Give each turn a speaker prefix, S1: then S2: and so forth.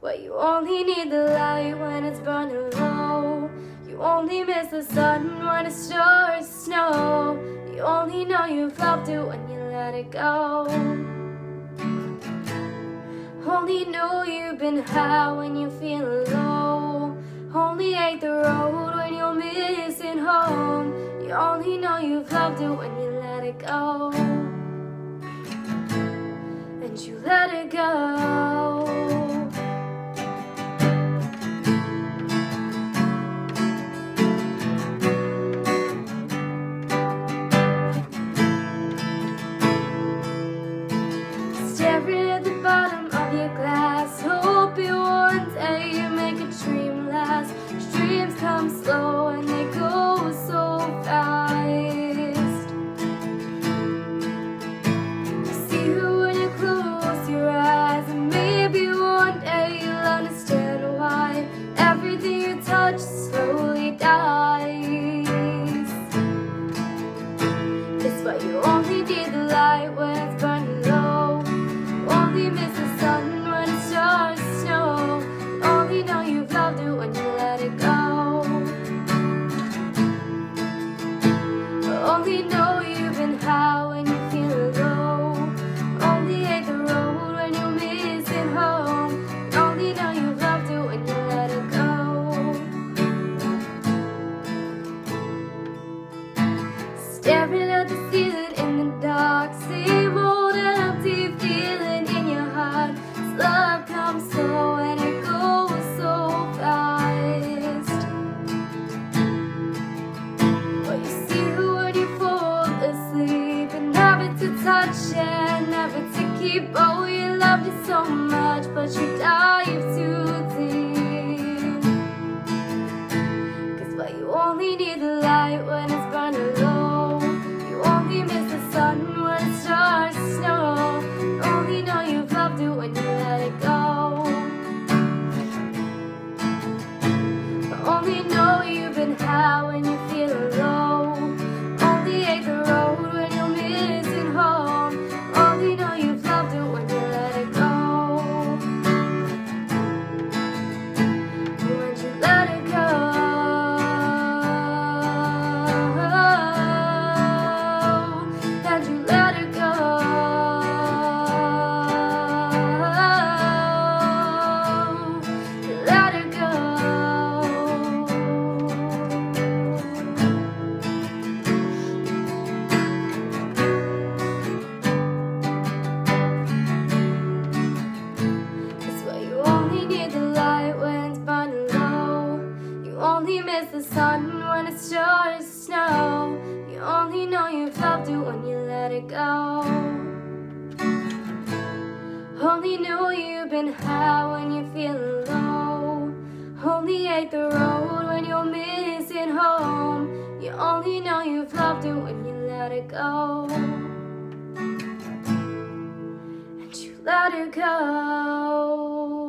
S1: But you only need the light when it's burning low. You only miss the sun when it starts to snow. You only know you've loved it when you let it go. Only know you've been high when you're feeling low. Only hate the road when you're missing home. You only know you've loved it when you let it go. And you let it go. To touch and never to keep. Oh, you loved it so much, but you dive too deep. Cause why you only need the light when it's burning low. You only miss the sun when it starts to snow. Only know you've loved it when you let it go. Only know you've been high when you feel when to snow. You only know you've loved it when you let it go. Only know you've been high when you're feeling low. Only hate the road when you're missing home. You only know you've loved it when you let it go. And you let it go.